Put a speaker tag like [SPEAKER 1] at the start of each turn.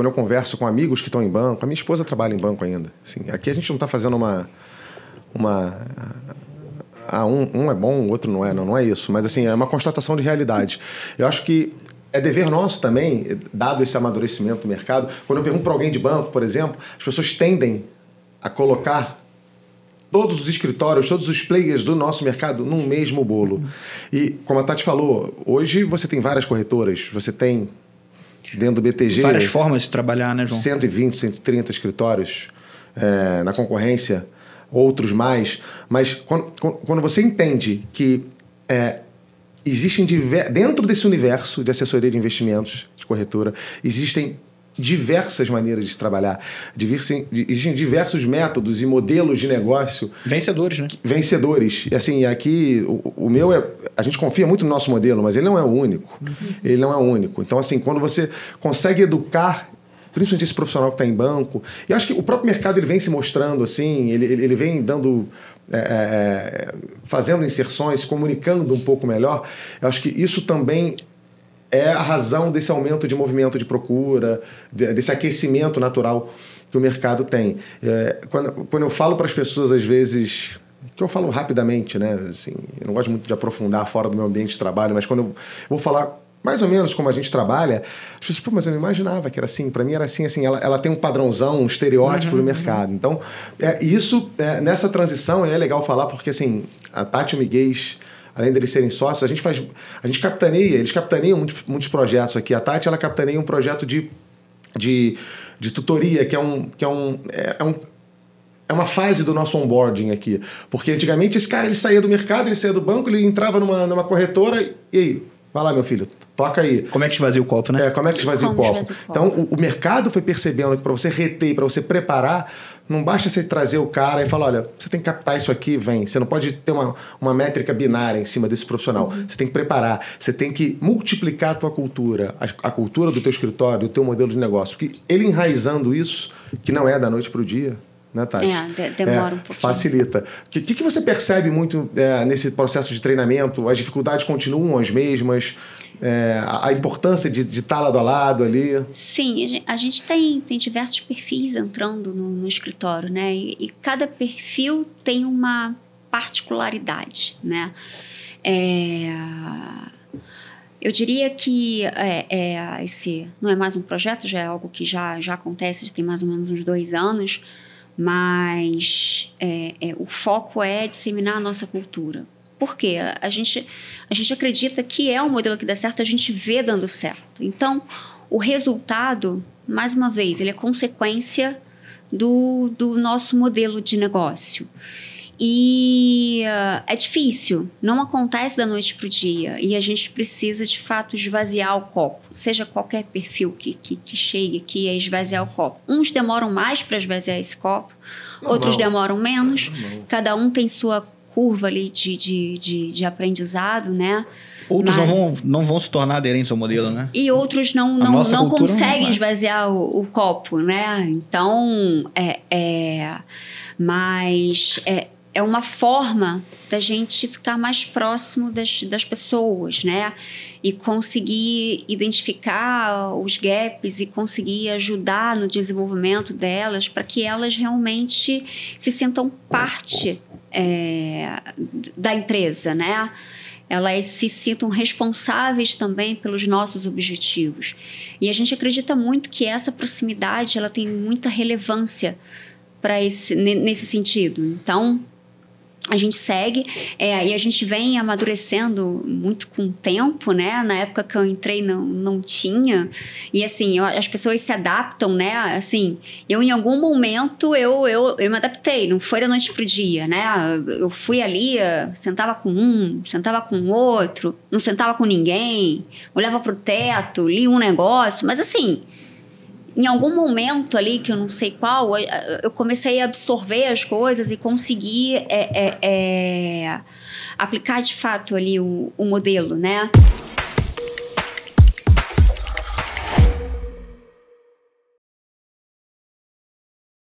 [SPEAKER 1] quando eu converso com amigos que estão em banco, a minha esposa trabalha em banco ainda. Assim, aqui a gente não está fazendo uma. uma ah, um, um é bom, o outro não é, não, não é isso. Mas assim, é uma constatação de realidade. Eu acho que é dever nosso também, dado esse amadurecimento do mercado. Quando eu pergunto para alguém de banco, por exemplo, as pessoas tendem a colocar todos os escritórios, todos os players do nosso mercado num mesmo bolo. E, como a Tati falou, hoje você tem várias corretoras, você tem dentro do BTG.
[SPEAKER 2] Várias formas de trabalhar, né, João?
[SPEAKER 1] 120, 130 escritórios é, na concorrência, outros mais. Mas quando, quando você entende que é, existem dentro desse universo de assessoria de investimentos, de corretora, existem diversas maneiras de trabalhar. existem diversos métodos e modelos de negócio.
[SPEAKER 2] Vencedores, né?
[SPEAKER 1] Vencedores. E assim, aqui, o, o, meu é. A gente confia muito no nosso modelo, mas ele não é o único. Uhum. Ele não é o único. Então, assim, quando você consegue educar principalmente esse profissional que está em banco. E acho que o próprio mercado ele vem se mostrando assim, ele, ele vem dando. É, é, é, fazendo inserções, comunicando um pouco melhor. Eu acho que isso também é a razão desse aumento de movimento de procura, desse aquecimento natural que o mercado tem. É, quando, quando eu falo para as pessoas, às vezes, que eu falo rapidamente, né? Assim, eu não gosto muito de aprofundar fora do meu ambiente de trabalho, mas quando eu vou falar mais ou menos como a gente trabalha, as pessoas, pô, mas eu não imaginava que era assim. Para mim era assim, assim, ela, ela tem um padrãozão, um estereótipo uhum, do mercado. Então, é, isso, é, nessa transição, é legal falar, porque assim, a Tati o Miguel além deles serem sócios, a gente faz. A gente capitaneia, eles capitaniam muitos, muitos projetos aqui. A Tati ela capitaneia um projeto de, de, de tutoria, que é um. Que é um, é, é um é uma fase do nosso onboarding aqui. Porque antigamente esse cara ele saía do mercado, ele saía do banco, ele entrava numa, numa corretora e aí, vai lá, meu filho, toca aí.
[SPEAKER 2] Como é que esvazia o copo, né?
[SPEAKER 1] É, como é que esvazia o copo. o copo. Então, o, o mercado foi percebendo que para você reter, para você preparar, não basta você trazer o cara e falar, olha, você tem que captar isso aqui, vem. Você não pode ter uma, uma métrica binária em cima desse profissional. Uhum. Você tem que preparar, você tem que multiplicar a tua cultura, a, a, cultura do teu escritório, do teu modelo de negócio. Porque ele enraizando isso, que não é da noite para o dia, né, Tati?
[SPEAKER 3] É, demora é, um pouquinho.
[SPEAKER 1] Facilita. O que, que você percebe muito é, nesse processo de treinamento? As dificuldades continuam as mesmas? É, a importância de, de estar lado a lado ali?
[SPEAKER 3] Sim, a gente tem, tem diversos perfis entrando no, no escritório, né? E, e, cada perfil tem uma particularidade, né? É, eu diria que é, é, esse não é mais um projeto, já é algo que já, já acontece, tem mais ou menos uns dois anos, mas é, é, o foco é disseminar a nossa cultura. Por quê? A gente, a gente acredita que é um modelo que dá certo, a gente vê dando certo. Então, o resultado, mais uma vez, ele é consequência do, do nosso modelo de negócio. E uh, é difícil, não acontece da noite para o dia. E a gente precisa, de fato, esvaziar o copo. Seja qualquer perfil que, que, que chegue aqui a esvaziar o copo. Uns demoram mais para esvaziar esse copo, não, outros não. demoram menos. Não. Cada um tem sua curva ali de, de, de, de aprendizado, né?
[SPEAKER 2] Outros Mas... não, vão, não vão se tornar aderentes ao modelo, né?
[SPEAKER 3] E outros não, não, não conseguem não esvaziar o, o, copo, né? Então, é, é mas é, é uma forma da gente ficar mais próximo das, das pessoas, né? E conseguir identificar os gaps e conseguir ajudar no desenvolvimento delas para que elas realmente se sintam parte é, da empresa, né? Elas se sintam responsáveis também pelos nossos objetivos. E a gente acredita muito que essa proximidade ela tem muita relevância para esse nesse sentido. Então, a gente segue é, e a gente vem amadurecendo muito com o tempo, né? Na época que eu entrei não, não tinha e assim eu, as pessoas se adaptam, né? Assim, eu em algum momento eu, eu, eu me adaptei, não foi da noite pro dia, né? Eu fui ali, sentava com um, sentava com outro, não sentava com ninguém, olhava pro teto, li um negócio, mas assim em algum momento ali, que eu não sei qual, eu comecei a absorver as coisas e conseguir é, é, é, aplicar de fato ali o, o modelo, né?